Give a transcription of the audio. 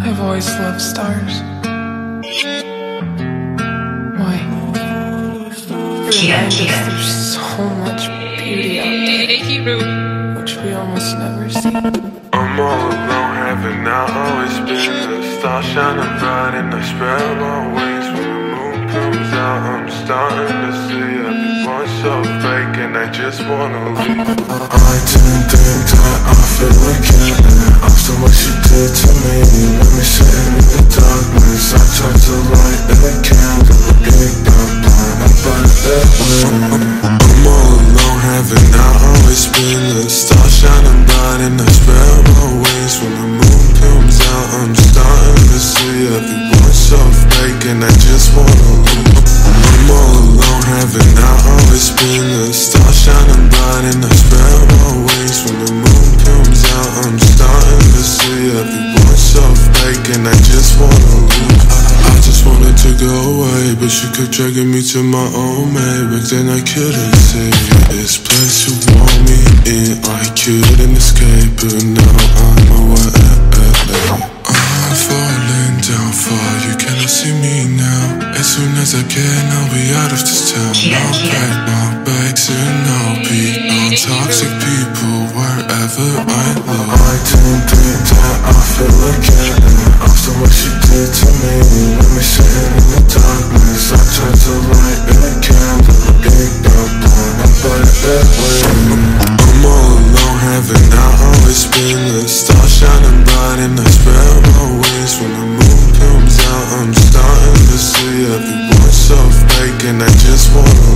I've always loved stars. Why? Yeah, Remind yeah. there's so much beauty out there, which we almost never see. I'm all alone, having not I always been a star shining bright, and I spread my wings when the moon comes out. I'm starting to see everyone so fake, and I just wanna leave. I didn't think that I feel like again After what you did to me Let me sitting in the darkness I tried to light a candle big dark blind I burned that way I'm all alone, having I always been a star shining bright, and I spread my wings when the moon comes out. I'm starting to see everyone so fake, and I just wanna leave. I'm all alone, having not always been a star shining bright, and I spread my away, but you kept dragging me to my own mate. Back then I couldn't see this place you want me in. I couldn't escape, but now I'm away. I'm falling down far, you cannot see me now. As soon as I can, I'll be out of this town. I'll yeah. pack my bags and I'll be on toxic people wherever I live. I didn't think that I feel again After what you did to me and I just wanna